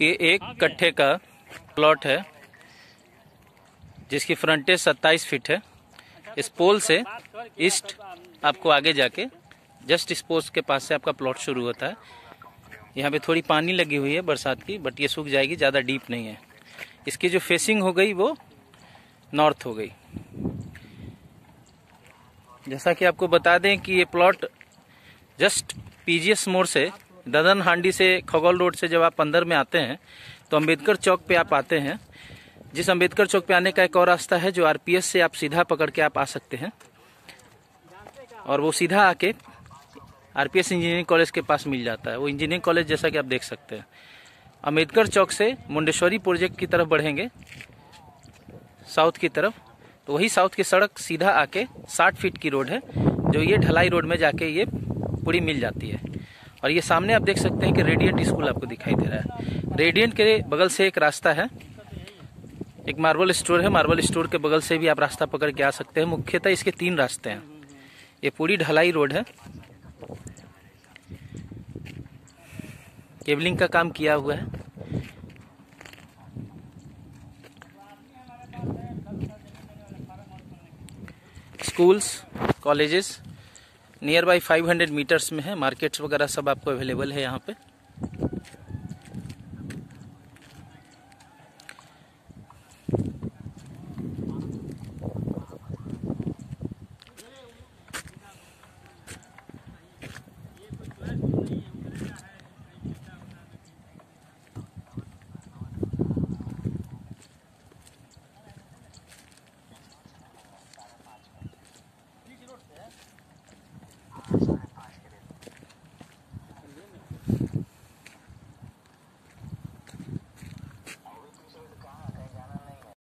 ये एक कट्ठे का प्लॉट है, जिसकी फ्रंटेज 27 फीट है। इस पोल से ईस्ट आपको आगे जाके जस्ट इस पोस्ट के पास से आपका प्लॉट शुरू होता है। यहाँ पे थोड़ी पानी लगी हुई है बरसात की बट ये सूख जाएगी, ज़्यादा डीप नहीं है। इसकी जो फेसिंग हो गई, वो नॉर्थ हो गई। जैसा कि आपको बता दें कि ये प्लॉट जस्ट पीजीएस मोड़ से ददन हांडी से खगोल रोड से जब आप अंदर में आते हैं तो अंबेडकर चौक पे आप आते हैं। जिस अंबेडकर चौक पे आने का एक और रास्ता है, जो आरपीएस से आप सीधा पकड़ के आप आ सकते हैं। और वो सीधा आके आरपीएस इंजीनियरिंग कॉलेज के पास मिल जाता है। वो इंजीनियरिंग कॉलेज जैसा कि आप देख सकते हैं। अंबेडकर चौक से मुंडेश्वरी प्रोजेक्ट की तरफ़ बढ़ेंगे, साउथ की तरफ़। तो वही साउथ की सड़क सीधा आके 60 फीट की रोड है, जो ये ढलाई रोड में जाके ये पूरी मिल जाती है। और ये सामने आप देख सकते हैं कि रेडियंट स्कूल आपको दिखाई दे रहा है। रेडियंट के बगल से एक रास्ता है। एक मार्बल स्टोर है। मार्बल स्टोर के बगल से भी आप रास्ता पकड़ के आ सकते हैं। मुख्यतः इसके तीन रास्ते हैं। ये पूरी ढलाई रोड है। केबलिंग का काम किया हुआ है। Schools colleges near by 500 metres में है मार्केट्स वगैरह सब आपको अवेलेबल है यहाँ पे।